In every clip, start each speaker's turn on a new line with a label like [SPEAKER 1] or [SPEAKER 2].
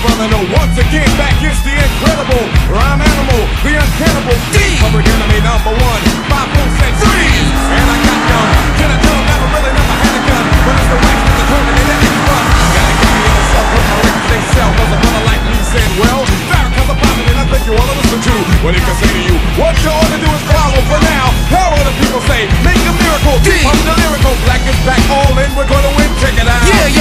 [SPEAKER 1] brother know once again back is the incredible rhyme animal, the uncannibal D. Public enemy number one, one, five, four, six, freeze. And I got gun. Can I tell never really never had a gun, but it's the wax that's determined in that next run. Gotta get me on self with my record they sell, cause a brother like me said, well, Farrakhan's a prophet and I think you wanna listen to what he can say to you. What you ought to do is follow for now. How will the people say, make a miracle,
[SPEAKER 2] D.
[SPEAKER 1] I'm the lyrical, black is back, all in, we're gonna win, check it out.
[SPEAKER 2] Yeah,
[SPEAKER 1] yeah.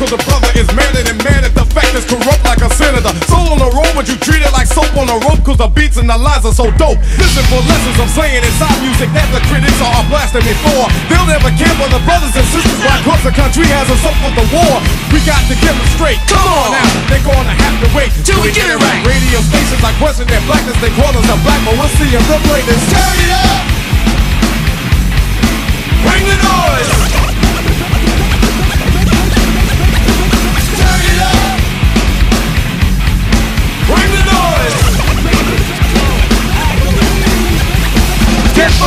[SPEAKER 1] Cause the brother is madder than mad at the fact is corrupt like a senator. Soul on the road, but you treat it like soap on a rope cause the beats and the lines are so dope. Listen for lessons I'm saying inside music that the critics are blasting me for. They'll never care for the brothers and sisters why cause the country has us up for the war. We got to get them straight. Come on now, they're gonna have to wait
[SPEAKER 2] Till we get it right.
[SPEAKER 1] Radio stations like question their blackness, they call us a black, but we'll see if play this.
[SPEAKER 2] Turn it up.
[SPEAKER 1] Bring the noise.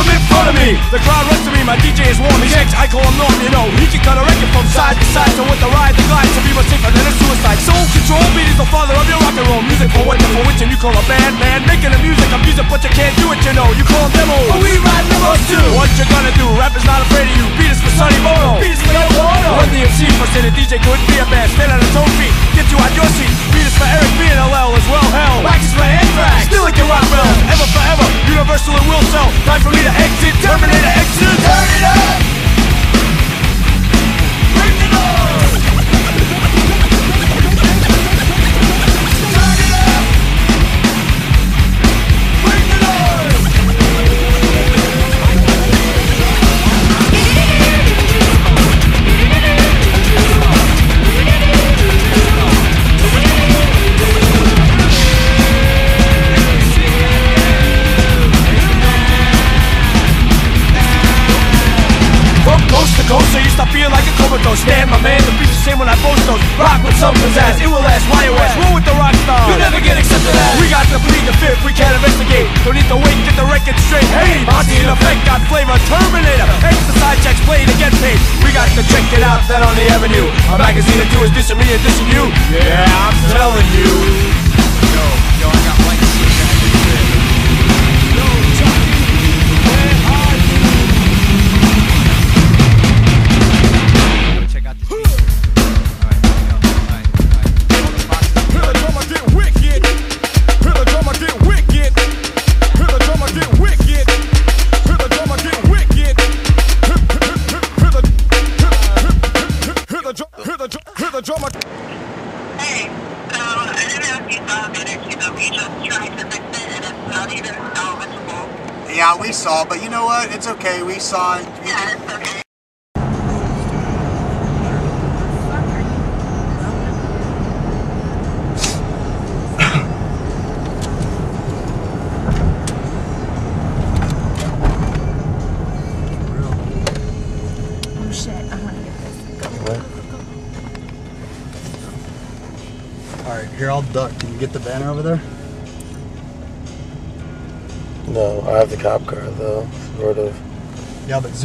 [SPEAKER 3] Get in front of me. The crowd runs to me. My DJ is warm. He shakes. I call him Norm. You know he can cut a record from side to side. So with the ride, the glide to be much safer than a suicide. Soul control. Beat is the father of your rock and roll music. For what for which and you call a band man. Making the music of music, but you can't do it. You know you call them demos. But we ride demos too. What you gonna do? Rap is not afraid of you. Beat is for Sonny Bono. Beat is for Yoko Ono. Run the MC for say the DJ couldn't be a band. Stand on his own feet. Get you out your seat. Beat is for Eric B and LL as well. Hell. Wax is for Anthrax. Still like your rock bells. Ever forever. Universal and will sell. Time for me. Terminator a. Stand, my man, the beat's the same when I boast those. Rock with some pizzazz, it will last, why it last. Roll with the rock stars, you never get accepted as. We got to plead the fifth, we can't investigate. Don't need to wait, get the record straight. Hey, Monty in effect, got flavor, Terminator. Side checks, play to get paid. We got to check it out, that on the avenue. A magazine or two is dissing me and dissing you. Yeah, I'm telling
[SPEAKER 4] Yeah, we saw, but you know what? It's okay. We saw it. We
[SPEAKER 5] Yeah, it's okay.
[SPEAKER 6] Oh shit, I want to get this.
[SPEAKER 4] All right, here I'll duck. Can you get the banner over there?
[SPEAKER 7] No, I have the cop car though, sort of.
[SPEAKER 4] Yeah, but